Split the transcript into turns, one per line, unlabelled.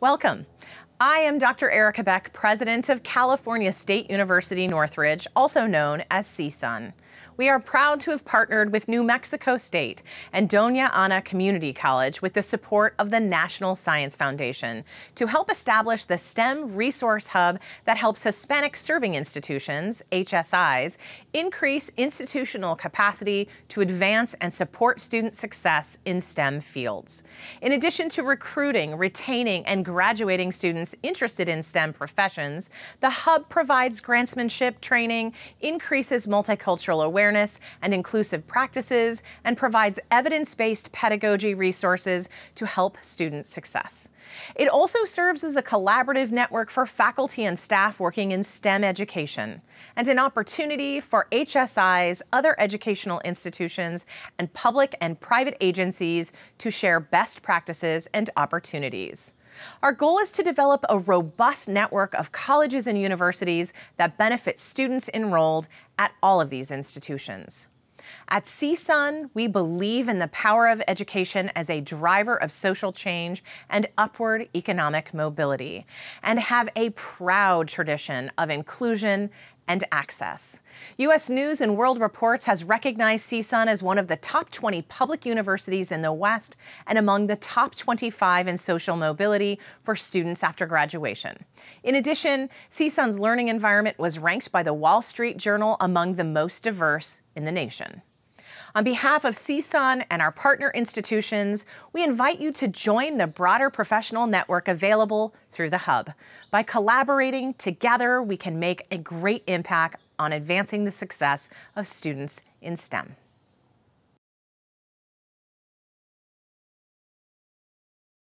Welcome. I am Dr. Erika Beck, president of California State University Northridge, also known as CSUN. We are proud to have partnered with New Mexico State and Doña Ana Community College with the support of the National Science Foundation to help establish the STEM resource hub that helps Hispanic serving institutions, HSIs, increase institutional capacity to advance and support student success in STEM fields. In addition to recruiting, retaining, and graduating students interested in STEM professions, the hub provides grantsmanship training, increases multicultural awareness, and inclusive practices, and provides evidence-based pedagogy resources to help student success. It also serves as a collaborative network for faculty and staff working in STEM education, and an opportunity for HSIs, other educational institutions, and public and private agencies to share best practices and opportunities. Our goal is to develop a robust network of colleges and universities that benefit students enrolled at all of these institutions. At CSUN, we believe in the power of education as a driver of social change and upward economic mobility, and have a proud tradition of inclusion and access. U.S. News and World Reports has recognized CSUN as one of the top 20 public universities in the West and among the top 25 in social mobility for students after graduation. In addition, CSUN's learning environment was ranked by the Wall Street Journal among the most diverse in the nation. On behalf of CSUN and our partner institutions, we invite you to join the broader professional network available through the Hub. By collaborating together, we can make a great impact on advancing the success of students in STEM.